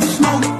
smoke